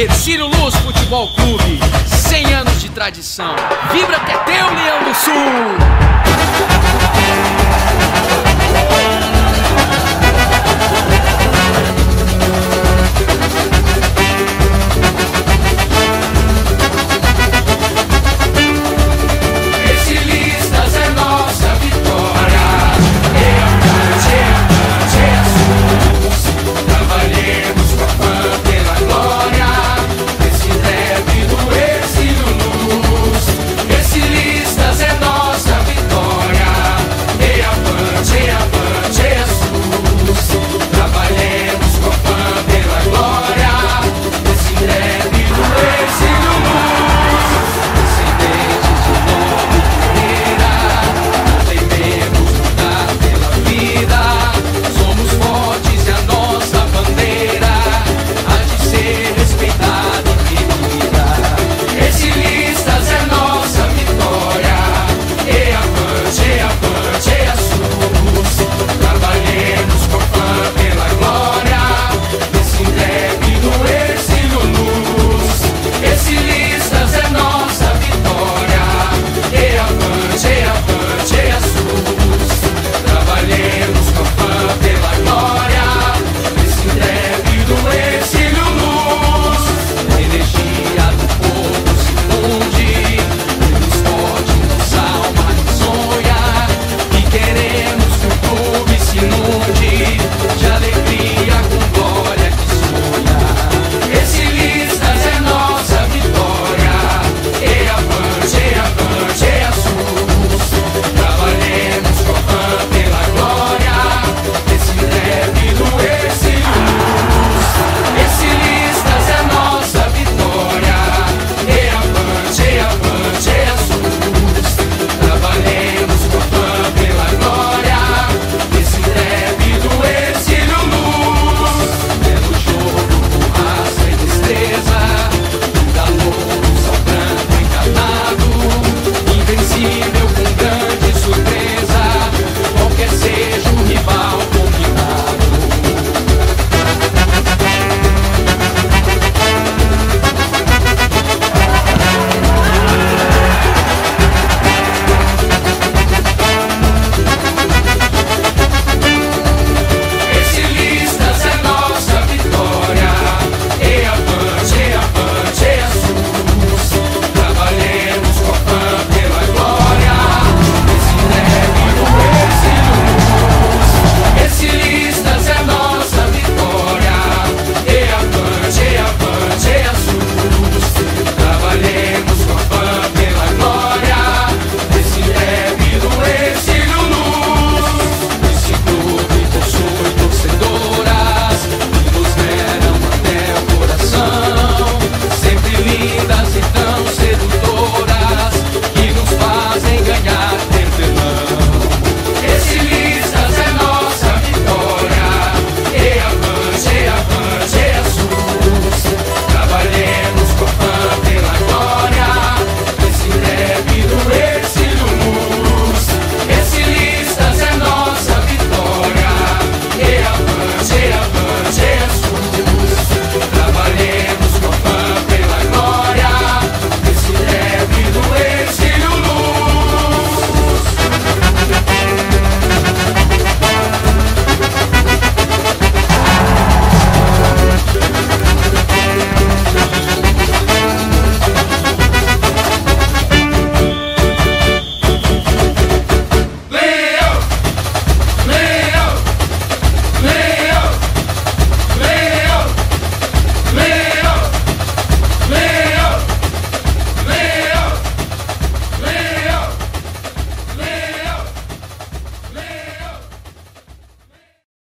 Ercílio Luz Futebol Clube, 100 anos de tradição. Vibra que é teu, Leão do Sul!